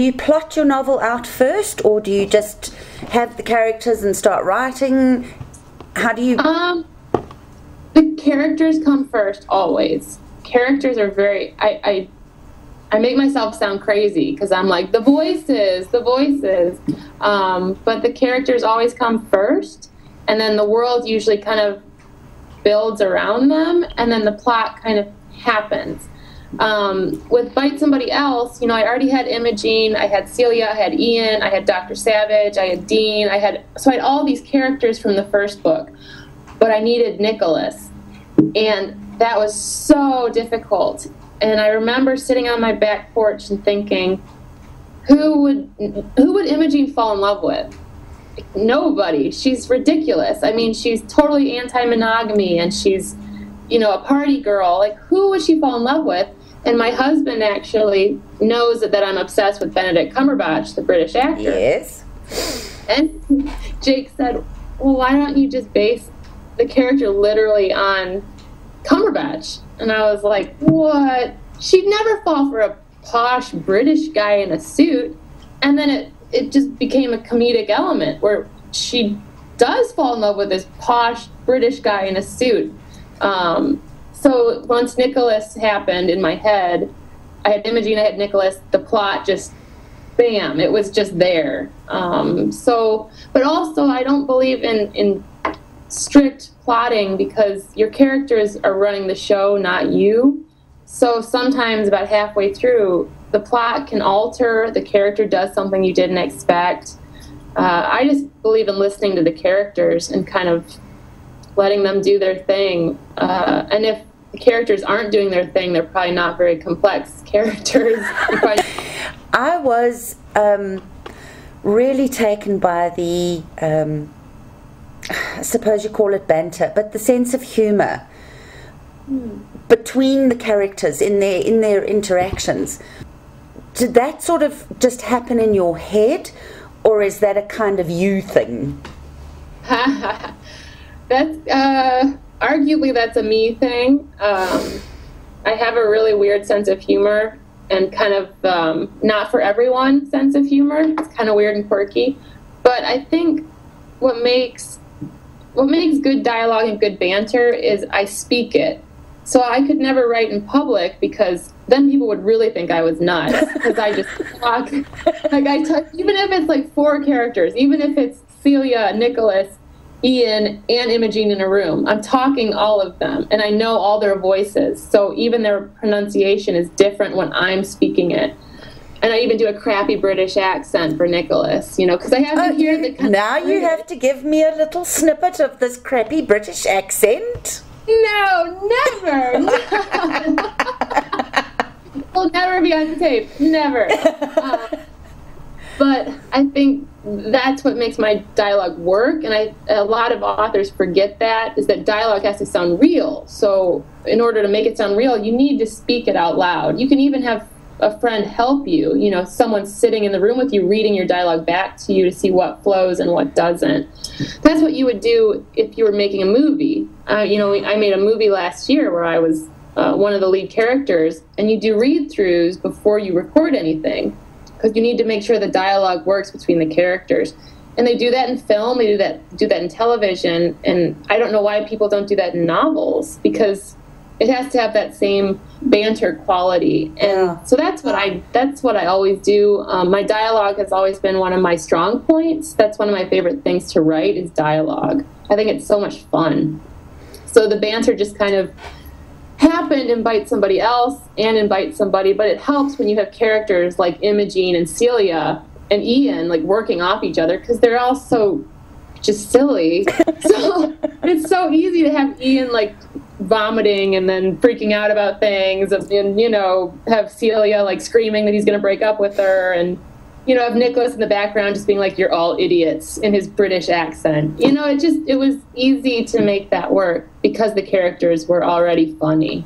Do you plot your novel out first, or do you just have the characters and start writing? How do you? Um, the characters come first always. Characters are very. I I, I make myself sound crazy because I'm like the voices, the voices. Um, but the characters always come first, and then the world usually kind of builds around them, and then the plot kind of happens. Um, with Bite Somebody Else, you know, I already had Imogene, I had Celia, I had Ian, I had Dr. Savage, I had Dean, I had so I had all these characters from the first book, but I needed Nicholas, and that was so difficult. And I remember sitting on my back porch and thinking, who would who would Imogene fall in love with? Nobody. She's ridiculous. I mean, she's totally anti-monogamy, and she's you know a party girl. Like, who would she fall in love with? And my husband actually knows that, that I'm obsessed with Benedict Cumberbatch, the British actor. Yes. And Jake said, Well, why don't you just base the character literally on Cumberbatch? And I was like, What? She'd never fall for a posh British guy in a suit. And then it, it just became a comedic element where she does fall in love with this posh British guy in a suit. Um, so once Nicholas happened in my head, I had Imogene, I had Nicholas. The plot just, bam, it was just there. Um, so, but also I don't believe in in strict plotting because your characters are running the show, not you. So sometimes about halfway through, the plot can alter. The character does something you didn't expect. Uh, I just believe in listening to the characters and kind of letting them do their thing. Uh, and if the characters aren't doing their thing, they're probably not very complex characters. I was um, really taken by the, um, I suppose you call it banter, but the sense of humour hmm. between the characters in their in their interactions. Did that sort of just happen in your head, or is that a kind of you thing? That's. Uh arguably that's a me thing. Um, I have a really weird sense of humor and kind of um, not for everyone sense of humor. It's kind of weird and quirky, but I think what makes what makes good dialogue and good banter is I speak it. So I could never write in public because then people would really think I was nuts because I just talk like I talk even if it's like four characters, even if it's Celia, Nicholas, Ian and Imogene in a room. I'm talking all of them, and I know all their voices. So even their pronunciation is different when I'm speaking it. And I even do a crappy British accent for Nicholas, you know, because I have to oh, hear the. Now you have to give me a little snippet of this crappy British accent. No, never. no. will never be on tape. Never. Uh, but I think that's what makes my dialogue work and I a lot of authors forget that is that dialogue has to sound real. So in order to make it sound real, you need to speak it out loud. You can even have a friend help you, you know, someone sitting in the room with you reading your dialogue back to you to see what flows and what doesn't. That's what you would do if you were making a movie. Uh, you know, I made a movie last year where I was uh, one of the lead characters, and you do read throughs before you record anything because you need to make sure the dialogue works between the characters. And they do that in film, they do that do that in television, and I don't know why people don't do that in novels because it has to have that same banter quality. And yeah. so that's what I that's what I always do. Um, my dialogue has always been one of my strong points. That's one of my favorite things to write is dialogue. I think it's so much fun. So the banter just kind of happened in Bite Somebody Else and in Bite Somebody, but it helps when you have characters like Imogene and Celia and Ian like working off each other because they're all so just silly. so it's so easy to have Ian like vomiting and then freaking out about things and you know have Celia like screaming that he's going to break up with her and you know, of Nicholas in the background just being like, "You're all idiots" in his British accent. You know, it just it was easy to make that work because the characters were already funny.